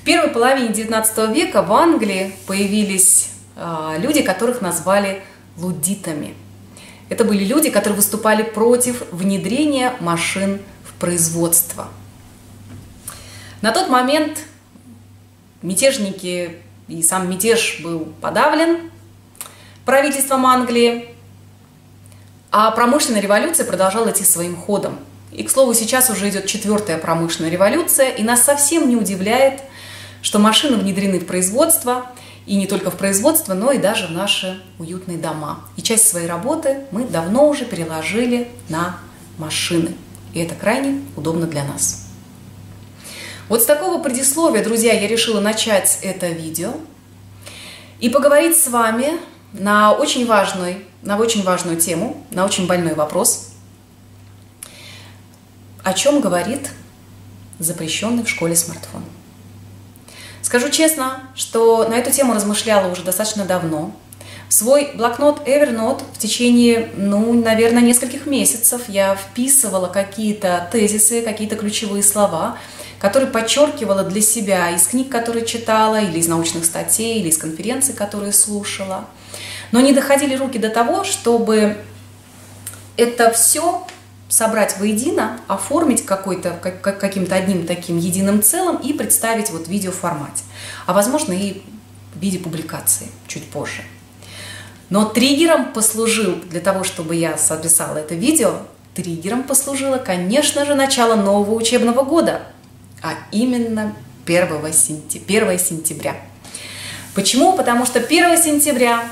В первой половине XIX века в Англии появились э, люди, которых назвали лудитами. Это были люди, которые выступали против внедрения машин в производство. На тот момент мятежники и сам мятеж был подавлен правительством Англии, а промышленная революция продолжала идти своим ходом. И, к слову, сейчас уже идет четвертая промышленная революция, и нас совсем не удивляет, что машины внедрены в производство, и не только в производство, но и даже в наши уютные дома. И часть своей работы мы давно уже переложили на машины. И это крайне удобно для нас. Вот с такого предисловия, друзья, я решила начать это видео и поговорить с вами на очень важную, на очень важную тему, на очень больной вопрос. О чем говорит запрещенный в школе смартфон? Скажу честно, что на эту тему размышляла уже достаточно давно. В свой блокнот Evernote в течение, ну, наверное, нескольких месяцев я вписывала какие-то тезисы, какие-то ключевые слова, которые подчеркивала для себя из книг, которые читала, или из научных статей, или из конференций, которые слушала. Но не доходили руки до того, чтобы это все собрать воедино, оформить какой-то, как, каким-то одним таким единым целым и представить вот в видеоформате. А возможно и в виде публикации чуть позже. Но триггером послужил для того, чтобы я записала это видео, триггером послужило, конечно же, начало нового учебного года, а именно 1 сентября. 1 сентября. Почему? Потому что 1 сентября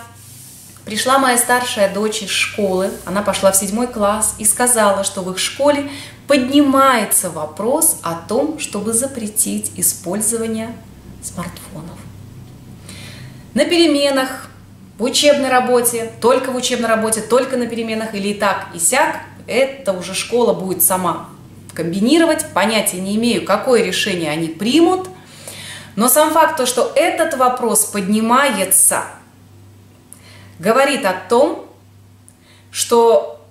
Пришла моя старшая дочь из школы, она пошла в седьмой класс и сказала, что в их школе поднимается вопрос о том, чтобы запретить использование смартфонов. На переменах, в учебной работе, только в учебной работе, только на переменах или и так, и сяк, это уже школа будет сама комбинировать, понятия не имею, какое решение они примут, но сам факт то, что этот вопрос поднимается – говорит о том, что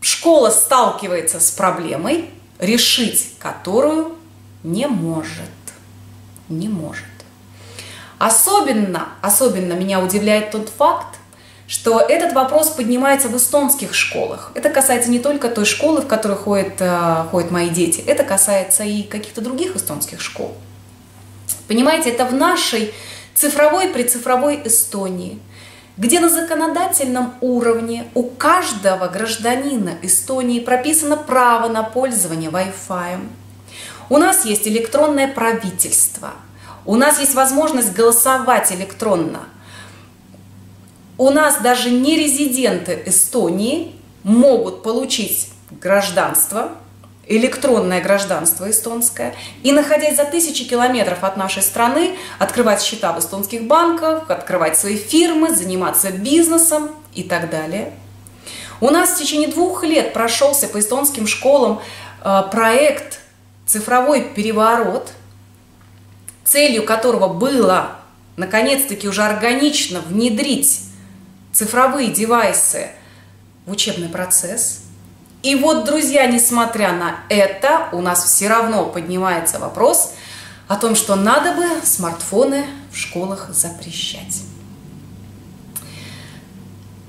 школа сталкивается с проблемой, решить которую не может. Не может. Особенно, особенно меня удивляет тот факт, что этот вопрос поднимается в эстонских школах. Это касается не только той школы, в которой ходят, э, ходят мои дети, это касается и каких-то других эстонских школ. Понимаете, это в нашей цифровой, прицифровой Эстонии – где на законодательном уровне у каждого гражданина Эстонии прописано право на пользование Wi-Fi. У нас есть электронное правительство, у нас есть возможность голосовать электронно. У нас даже не резиденты Эстонии могут получить гражданство электронное гражданство эстонское, и находясь за тысячи километров от нашей страны, открывать счета в эстонских банках, открывать свои фирмы, заниматься бизнесом и так далее. У нас в течение двух лет прошелся по эстонским школам э, проект «Цифровой переворот», целью которого было наконец-таки уже органично внедрить цифровые девайсы в учебный процесс – и вот, друзья, несмотря на это, у нас все равно поднимается вопрос о том, что надо бы смартфоны в школах запрещать.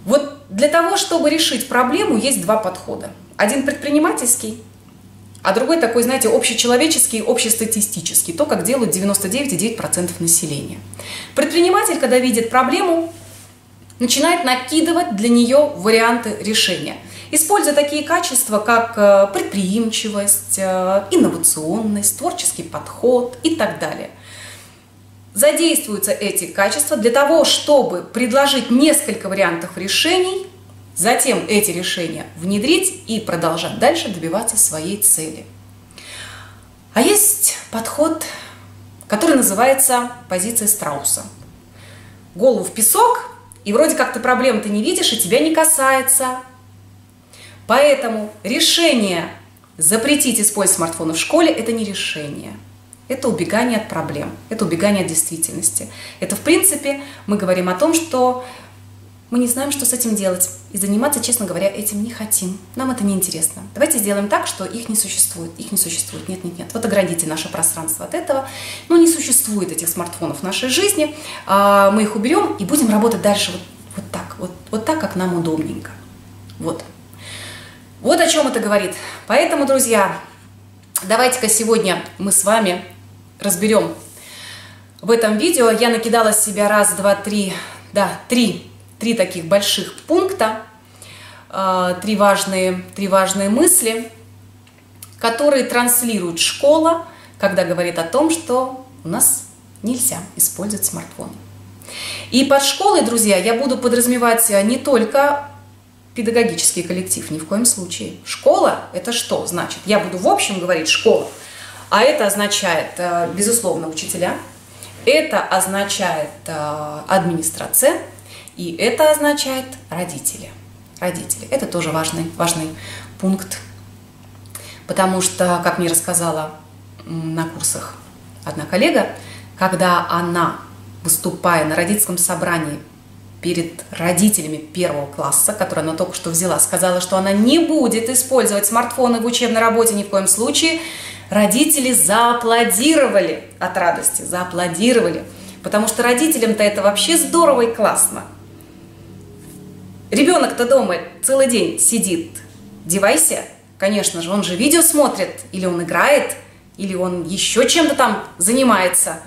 Вот для того, чтобы решить проблему, есть два подхода. Один предпринимательский, а другой такой, знаете, общечеловеческий, общестатистический, то, как делают 99,9% населения. Предприниматель, когда видит проблему, начинает накидывать для нее варианты решения – используя такие качества, как э, предприимчивость, э, инновационность, творческий подход и так далее. Задействуются эти качества для того, чтобы предложить несколько вариантов решений, затем эти решения внедрить и продолжать дальше добиваться своей цели. А есть подход, который называется позиция страуса. Голову в песок, и вроде как ты проблем ты не видишь, и тебя не касается, Поэтому решение запретить использовать смартфоны в школе – это не решение. Это убегание от проблем, это убегание от действительности. Это, в принципе, мы говорим о том, что мы не знаем, что с этим делать. И заниматься, честно говоря, этим не хотим. Нам это не интересно. Давайте сделаем так, что их не существует. Их не существует. Нет, нет, нет. Вот оградите наше пространство от этого. Но не существует этих смартфонов в нашей жизни. А, мы их уберем и будем работать дальше вот, вот так. Вот, вот так, как нам удобненько. Вот. Вот о чем это говорит. Поэтому, друзья, давайте-ка сегодня мы с вами разберем в этом видео. Я накидала себя раз, два, три, да, три три таких больших пункта, э, три важные, три важные мысли, которые транслирует школа, когда говорит о том, что у нас нельзя использовать смартфон. И под школой, друзья, я буду подразумевать не только педагогический коллектив, ни в коем случае. Школа – это что значит? Я буду в общем говорить школа, а это означает, э, безусловно, учителя, это означает э, администрация, и это означает родители. Родители. Это тоже важный, важный пункт. Потому что, как мне рассказала на курсах одна коллега, когда она, выступая на родительском собрании перед родителями первого класса, который она только что взяла, сказала, что она не будет использовать смартфоны в учебной работе ни в коем случае, родители зааплодировали от радости, зааплодировали. Потому что родителям-то это вообще здорово и классно. Ребенок-то дома целый день сидит в девайсе, конечно же, он же видео смотрит, или он играет, или он еще чем-то там занимается.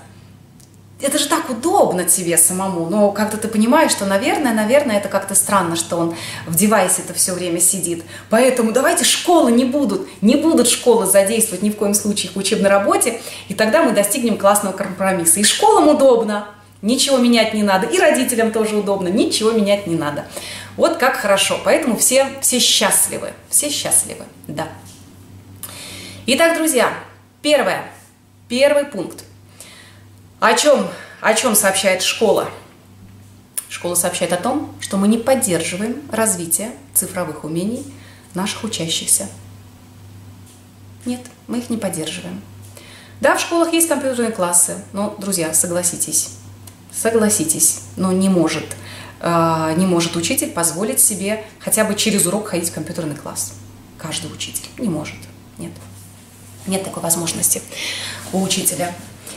Это же так удобно тебе самому, но как-то ты понимаешь, что, наверное, наверное, это как-то странно, что он в девайсе это все время сидит. Поэтому давайте школы не будут, не будут школы задействовать ни в коем случае в учебной работе, и тогда мы достигнем классного компромисса. И школам удобно, ничего менять не надо, и родителям тоже удобно, ничего менять не надо. Вот как хорошо. Поэтому все, все счастливы. Все счастливы, да. Итак, друзья, первое. Первый пункт. О чем, о чем сообщает школа? Школа сообщает о том, что мы не поддерживаем развитие цифровых умений наших учащихся. Нет, мы их не поддерживаем. Да, в школах есть компьютерные классы, но, друзья, согласитесь, согласитесь, но не может – Э, не может учитель позволить себе хотя бы через урок ходить в компьютерный класс. Каждый учитель не может. Нет. Нет такой возможности у учителя.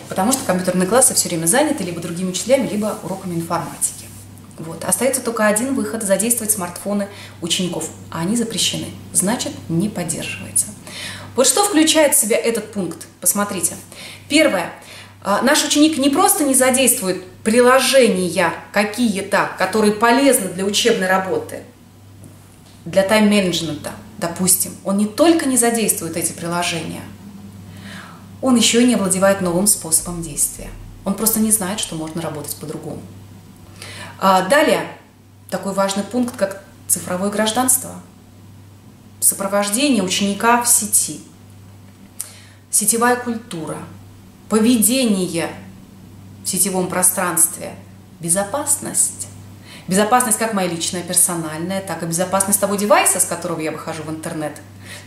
Потому что компьютерные классы все время заняты либо другими учителями, либо уроками информатики. Вот. Остается только один выход – задействовать смартфоны учеников, а они запрещены. Значит, не поддерживается. Вот что включает в себя этот пункт? Посмотрите. Первое. А, наш ученик не просто не задействует приложения какие-то, которые полезны для учебной работы, для тайм-менеджмента, допустим, он не только не задействует эти приложения, он еще и не овладевает новым способом действия. Он просто не знает, что можно работать по-другому. А далее, такой важный пункт, как цифровое гражданство, сопровождение ученика в сети, сетевая культура – поведение в сетевом пространстве, безопасность. Безопасность как моя личная, персональная, так и безопасность того девайса, с которого я выхожу в интернет.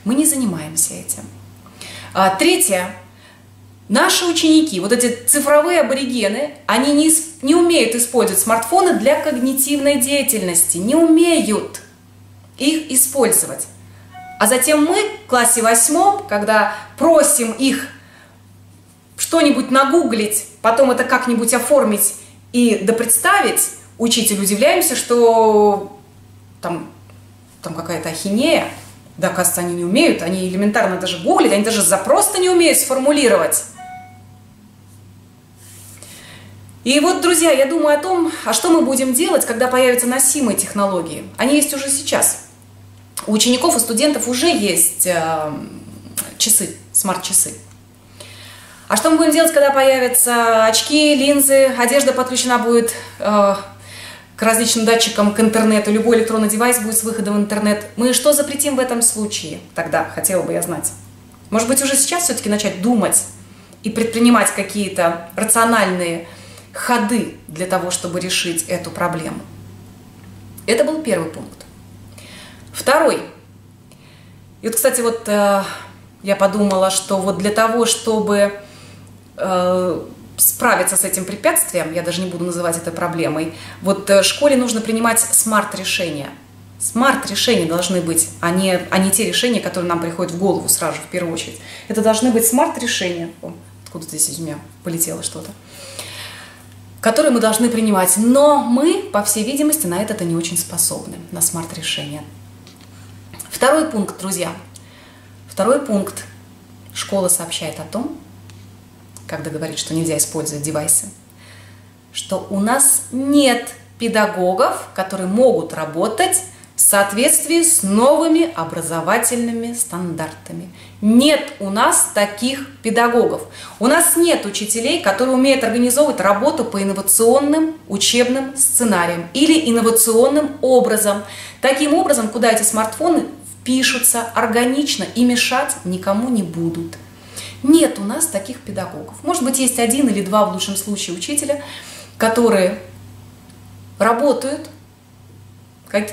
Мы не занимаемся этим. А, третье. Наши ученики, вот эти цифровые аборигены, они не, не умеют использовать смартфоны для когнитивной деятельности, не умеют их использовать. А затем мы в классе восьмом, когда просим их что-нибудь нагуглить, потом это как-нибудь оформить и допредставить, учитель удивляемся, что там, там какая-то ахинея, да, оказывается, они не умеют, они элементарно даже гуглить, они даже запрос не умеют сформулировать. И вот, друзья, я думаю о том, а что мы будем делать, когда появятся носимые технологии. Они есть уже сейчас. У учеников и студентов уже есть э, часы, смарт-часы. А что мы будем делать, когда появятся очки, линзы, одежда подключена будет э, к различным датчикам, к интернету, любой электронный девайс будет с выходом в интернет. Мы что запретим в этом случае тогда, хотела бы я знать? Может быть, уже сейчас все-таки начать думать и предпринимать какие-то рациональные ходы для того, чтобы решить эту проблему. Это был первый пункт. Второй. И вот, кстати, вот э, я подумала, что вот для того, чтобы Э, справиться с этим препятствием, я даже не буду называть это проблемой, вот э, школе нужно принимать смарт-решения. Смарт-решения должны быть, а не, а не те решения, которые нам приходят в голову сразу в первую очередь. Это должны быть смарт-решения. Откуда здесь из меня полетело что-то которые мы должны принимать. Но мы, по всей видимости, на это не очень способны, на смарт-решения. Второй пункт, друзья. Второй пункт. Школа сообщает о том, когда говорит, что нельзя использовать девайсы, что у нас нет педагогов, которые могут работать соответствии с новыми образовательными стандартами. Нет у нас таких педагогов. У нас нет учителей, которые умеют организовывать работу по инновационным учебным сценариям или инновационным образом. Таким образом, куда эти смартфоны впишутся органично и мешать никому не будут. Нет у нас таких педагогов. Может быть, есть один или два в лучшем случае учителя, которые работают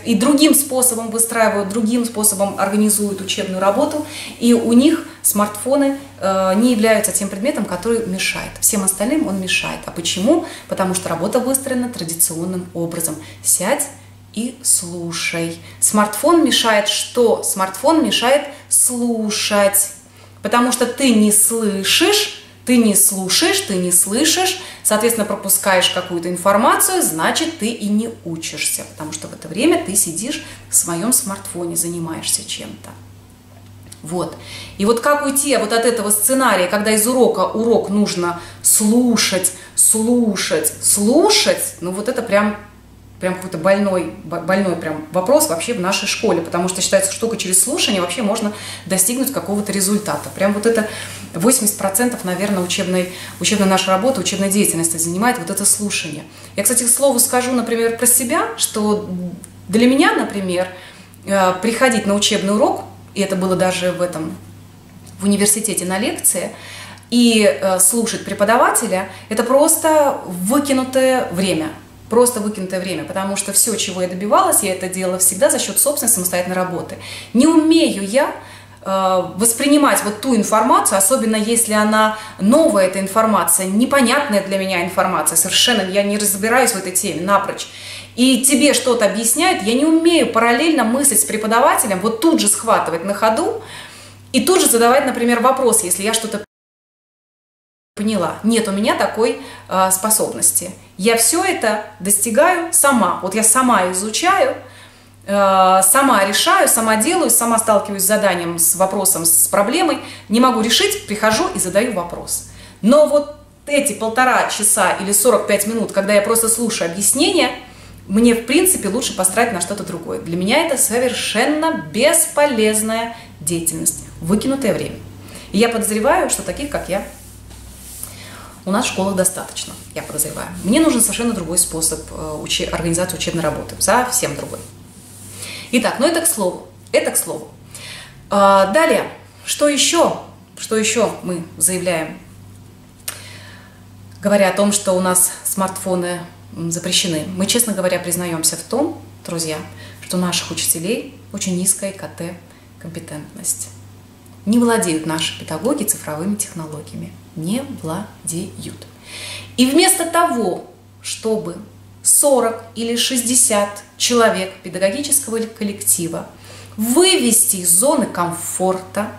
и другим способом выстраивают, другим способом организуют учебную работу, и у них смартфоны э, не являются тем предметом, который мешает. Всем остальным он мешает. А почему? Потому что работа выстроена традиционным образом. Сядь и слушай. Смартфон мешает что? Смартфон мешает слушать. Потому что ты не слышишь ты не слушаешь, ты не слышишь, соответственно, пропускаешь какую-то информацию, значит, ты и не учишься, потому что в это время ты сидишь в своем смартфоне, занимаешься чем-то. Вот. И вот как уйти вот от этого сценария, когда из урока урок нужно слушать, слушать, слушать, ну вот это прям прям какой-то больной, больной прям вопрос вообще в нашей школе, потому что считается, что только через слушание вообще можно достигнуть какого-то результата. Прям вот это 80%, наверное, учебной, учебной нашей работы, учебной деятельности занимает вот это слушание. Я, кстати, к слову скажу, например, про себя, что для меня, например, э, приходить на учебный урок, и это было даже в этом, в университете на лекции, и э, слушать преподавателя, это просто выкинутое время – просто выкинутое время, потому что все, чего я добивалась, я это делала всегда за счет собственной самостоятельной работы. Не умею я э, воспринимать вот ту информацию, особенно если она новая, эта информация, непонятная для меня информация, совершенно я не разбираюсь в этой теме напрочь, и тебе что-то объясняют, я не умею параллельно мыслить с преподавателем, вот тут же схватывать на ходу и тут же задавать, например, вопрос, если я что-то поняла. Нет у меня такой э, способности. Я все это достигаю сама. Вот я сама изучаю, э, сама решаю, сама делаю, сама сталкиваюсь с заданием, с вопросом, с проблемой. Не могу решить, прихожу и задаю вопрос. Но вот эти полтора часа или 45 минут, когда я просто слушаю объяснения, мне, в принципе, лучше построить на что-то другое. Для меня это совершенно бесполезная деятельность, выкинутое время. И я подозреваю, что таких, как я, у нас в школах достаточно, я подозреваю. Мне нужен совершенно другой способ э, учи, организации учебной работы, совсем другой. Итак, ну это к слову, это к слову. А, далее, что еще, что еще мы заявляем, говоря о том, что у нас смартфоны запрещены. Мы, честно говоря, признаемся в том, друзья, что у наших учителей очень низкая КТ-компетентность. Не владеют наши педагоги цифровыми технологиями не владеют. И вместо того, чтобы 40 или 60 человек педагогического коллектива вывести из зоны комфорта,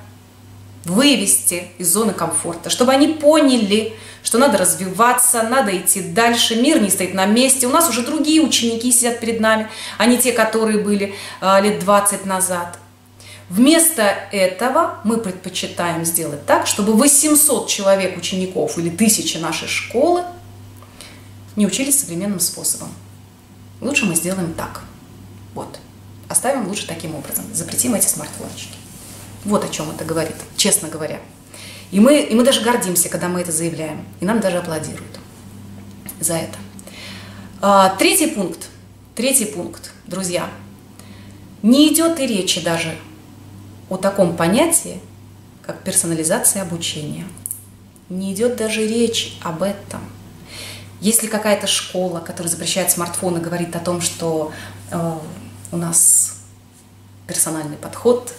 вывести из зоны комфорта, чтобы они поняли, что надо развиваться, надо идти дальше, мир не стоит на месте. У нас уже другие ученики сидят перед нами, а не те, которые были а, лет 20 назад – Вместо этого мы предпочитаем сделать так, чтобы 800 человек учеников или 1000 нашей школы не учились современным способом. Лучше мы сделаем так. Вот. Оставим лучше таким образом. Запретим эти смартфончики. Вот о чем это говорит, честно говоря. И мы, и мы даже гордимся, когда мы это заявляем. И нам даже аплодируют за это. А, третий пункт. Третий пункт, друзья. Не идет и речи даже о таком понятии, как персонализация обучения. Не идет даже речь об этом. Если какая-то школа, которая запрещает смартфоны, говорит о том, что э, у нас персональный подход,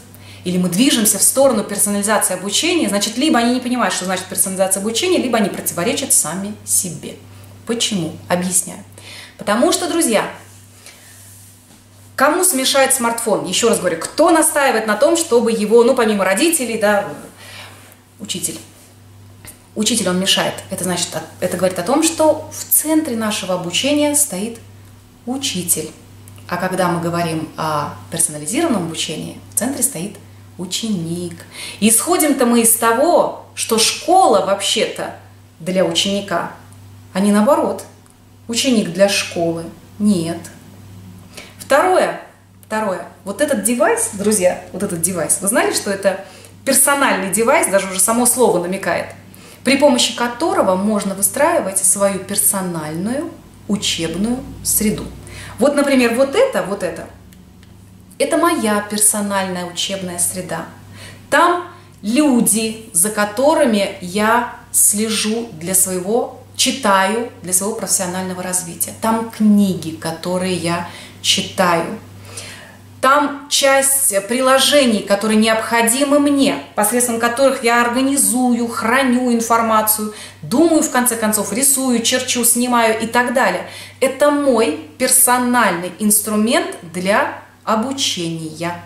или мы движемся в сторону персонализации обучения, значит, либо они не понимают, что значит персонализация обучения, либо они противоречат сами себе. Почему? Объясняю. Потому что, друзья, кому смешает смартфон? Еще раз говорю, кто настаивает на том, чтобы его, ну, помимо родителей, да, учитель. Учитель он мешает. Это значит, это говорит о том, что в центре нашего обучения стоит учитель. А когда мы говорим о персонализированном обучении, в центре стоит ученик. исходим-то мы из того, что школа вообще-то для ученика, а не наоборот. Ученик для школы. Нет. Второе, второе. Вот этот девайс, друзья, вот этот девайс, вы знали, что это персональный девайс, даже уже само слово намекает, при помощи которого можно выстраивать свою персональную учебную среду. Вот, например, вот это, вот это – это моя персональная учебная среда. Там люди, за которыми я слежу для своего, читаю для своего профессионального развития. Там книги, которые я читаю. Там часть приложений, которые необходимы мне, посредством которых я организую, храню информацию, думаю, в конце концов, рисую, черчу, снимаю и так далее. Это мой персональный инструмент для обучения.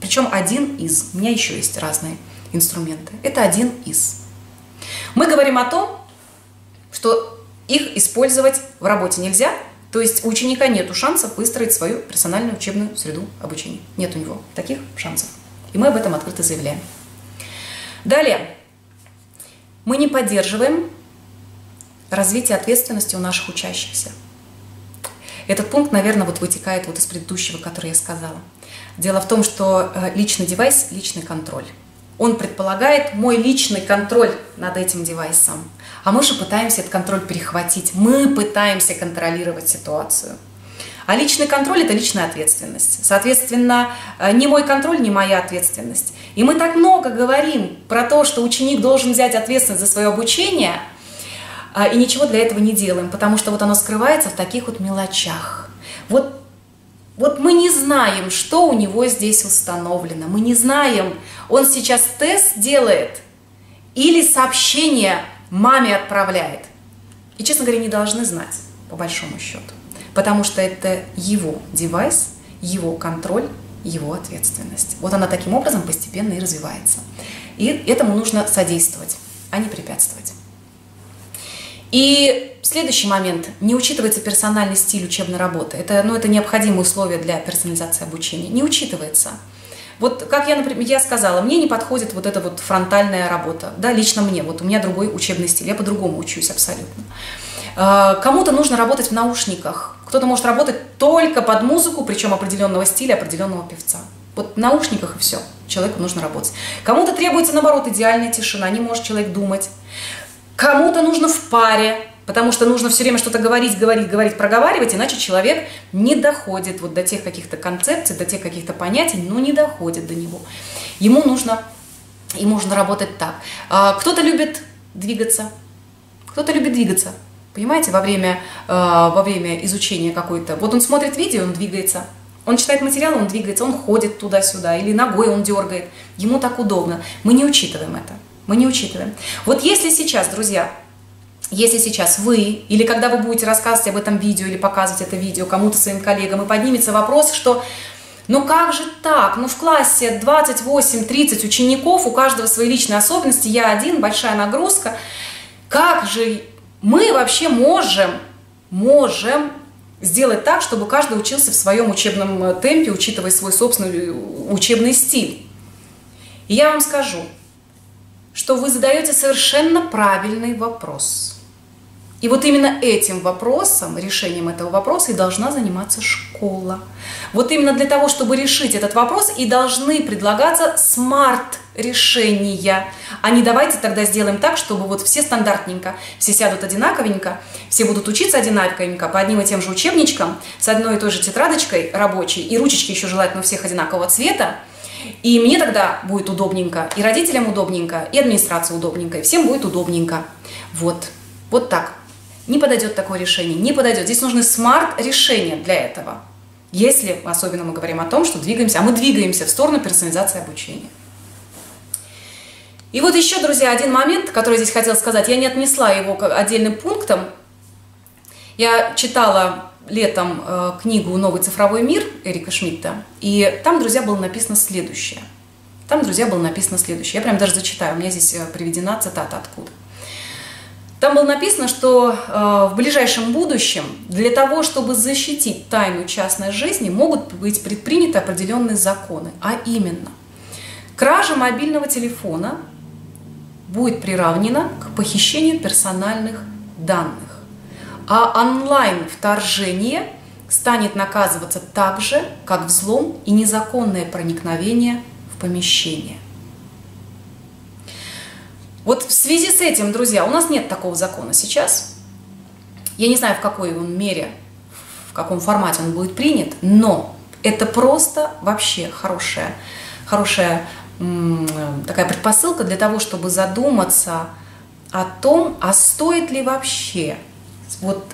Причем один из. У меня еще есть разные инструменты. Это один из. Мы говорим о том, что их использовать в работе нельзя, то есть у ученика нет шансов выстроить свою персональную учебную среду обучения. Нет у него таких шансов. И мы об этом открыто заявляем. Далее. Мы не поддерживаем развитие ответственности у наших учащихся. Этот пункт, наверное, вот вытекает вот из предыдущего, который я сказала. Дело в том, что э, личный девайс – личный контроль. Он предполагает мой личный контроль над этим девайсом. А мы же пытаемся этот контроль перехватить. Мы пытаемся контролировать ситуацию. А личный контроль – это личная ответственность. Соответственно, э, не мой контроль, не моя ответственность. И мы так много говорим про то, что ученик должен взять ответственность за свое обучение – а, и ничего для этого не делаем, потому что вот оно скрывается в таких вот мелочах. Вот, вот мы не знаем, что у него здесь установлено, мы не знаем, он сейчас тест делает или сообщение маме отправляет. И, честно говоря, не должны знать, по большому счету, потому что это его девайс, его контроль, его ответственность. Вот она таким образом постепенно и развивается. И этому нужно содействовать, а не препятствовать. И следующий момент. Не учитывается персональный стиль учебной работы. Это, ну, это необходимое условие для персонализации обучения. Не учитывается. Вот как я, например, я сказала, мне не подходит вот эта вот фронтальная работа. Да, лично мне. Вот у меня другой учебный стиль. Я по-другому учусь абсолютно. А, кому-то нужно работать в наушниках. Кто-то может работать только под музыку, причем определенного стиля, определенного певца. Вот в наушниках и все. Человеку нужно работать. Кому-то требуется, наоборот, идеальная тишина. Не может человек думать. Кому-то нужно в паре, потому что нужно все время что-то говорить, говорить, говорить, проговаривать, иначе человек не доходит вот до тех каких-то концепций, до тех каких-то понятий, но не доходит до него. Ему нужно, ему нужно работать так. А, кто-то любит двигаться, кто-то любит двигаться, понимаете, во время, а, во время изучения какой-то. Вот он смотрит видео, он двигается, он читает материал, он двигается, он ходит туда-сюда, или ногой он дергает. Ему так удобно. Мы не учитываем это. Мы не учитываем. Вот если сейчас, друзья, если сейчас вы, или когда вы будете рассказывать об этом видео, или показывать это видео кому-то своим коллегам, и поднимется вопрос, что ну как же так? Ну в классе 28-30 учеников, у каждого свои личные особенности, я один, большая нагрузка. Как же мы вообще можем, можем сделать так, чтобы каждый учился в своем учебном темпе, учитывая свой собственный учебный стиль? И я вам скажу, что вы задаете совершенно правильный вопрос. И вот именно этим вопросом, решением этого вопроса и должна заниматься школа. Вот именно для того, чтобы решить этот вопрос, и должны предлагаться смарт-решения. А не давайте тогда сделаем так, чтобы вот все стандартненько, все сядут одинаковенько, все будут учиться одинаковенько, по одним и тем же учебничкам, с одной и той же тетрадочкой рабочей, и ручечки еще желательно у всех одинакового цвета, и мне тогда будет удобненько, и родителям удобненько, и администрации удобненько, и всем будет удобненько. Вот, вот так. Не подойдет такое решение, не подойдет. Здесь нужны смарт-решения для этого. Если особенно мы говорим о том, что двигаемся, а мы двигаемся в сторону персонализации обучения. И вот еще, друзья, один момент, который здесь хотел сказать. Я не отнесла его к отдельным пунктам. Я читала летом э, книгу «Новый цифровой мир» Эрика Шмидта, и там, друзья, было написано следующее. Там, друзья, было написано следующее. Я прям даже зачитаю, у меня здесь э, приведена цитата откуда. Там было написано, что э, в ближайшем будущем для того, чтобы защитить тайну частной жизни, могут быть предприняты определенные законы, а именно кража мобильного телефона будет приравнена к похищению персональных данных, а онлайн-вторжение станет наказываться так же, как взлом и незаконное проникновение в помещение. Вот в связи с этим, друзья, у нас нет такого закона сейчас. Я не знаю, в какой он мере, в каком формате он будет принят, но это просто вообще хорошая, хорошая такая предпосылка для того, чтобы задуматься о том, а стоит ли вообще вот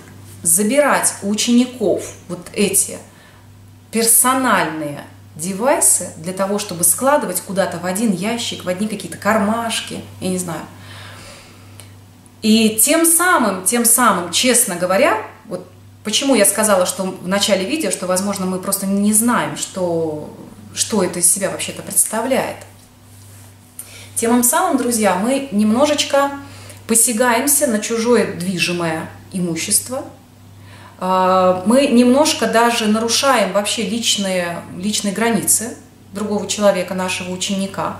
забирать у учеников вот эти персональные девайсы для того, чтобы складывать куда-то в один ящик, в одни какие-то кармашки, я не знаю. И тем самым, тем самым, честно говоря, вот почему я сказала, что в начале видео, что, возможно, мы просто не знаем, что, что это из себя вообще-то представляет. Тем самым, друзья, мы немножечко посягаемся на чужое движимое имущество – мы немножко даже нарушаем вообще личные, личные границы другого человека, нашего ученика.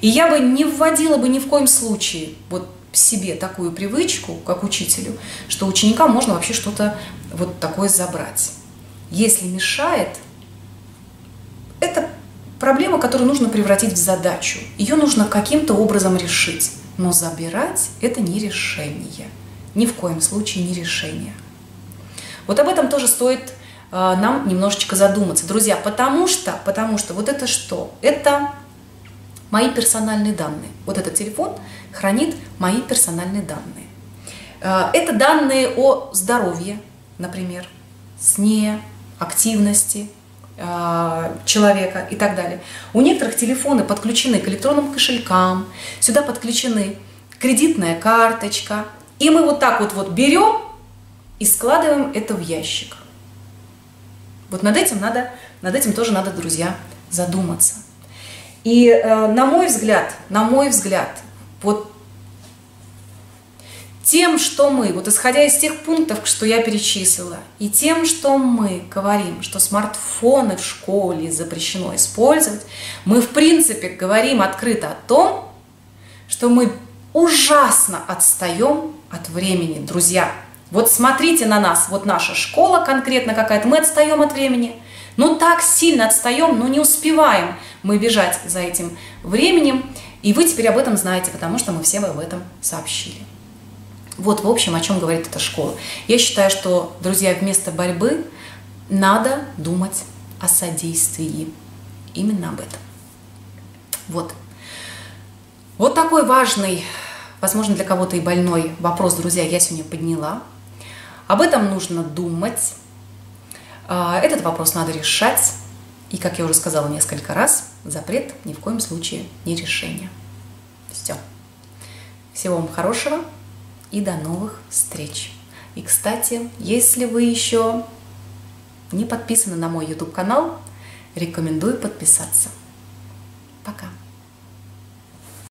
И я бы не вводила бы ни в коем случае вот себе такую привычку, как учителю, что ученика можно вообще что-то вот такое забрать. Если мешает, это проблема, которую нужно превратить в задачу. Ее нужно каким-то образом решить. Но забирать – это не решение. Ни в коем случае не решение. Вот об этом тоже стоит э, нам немножечко задуматься, друзья, потому что, потому что вот это что? Это мои персональные данные. Вот этот телефон хранит мои персональные данные. Э, это данные о здоровье, например, сне, активности э, человека и так далее. У некоторых телефоны подключены к электронным кошелькам, сюда подключены кредитная карточка, и мы вот так вот, вот берем и складываем это в ящик. Вот над этим надо, над этим тоже надо, друзья, задуматься. И э, на мой взгляд, на мой взгляд, вот тем, что мы, вот исходя из тех пунктов, что я перечислила, и тем, что мы говорим, что смартфоны в школе запрещено использовать, мы в принципе говорим открыто о том, что мы ужасно отстаем от времени, друзья. Вот смотрите на нас, вот наша школа конкретно какая-то, мы отстаем от времени. Ну так сильно отстаем, но не успеваем мы бежать за этим временем. И вы теперь об этом знаете, потому что мы всем об этом сообщили. Вот, в общем, о чем говорит эта школа. Я считаю, что, друзья, вместо борьбы надо думать о содействии. Именно об этом. Вот. Вот такой важный, возможно, для кого-то и больной вопрос, друзья, я сегодня подняла. Об этом нужно думать. А, этот вопрос надо решать. И, как я уже сказала несколько раз, запрет ни в коем случае не решение. Все. Всего вам хорошего и до новых встреч. И, кстати, если вы еще не подписаны на мой YouTube канал, рекомендую подписаться. Пока.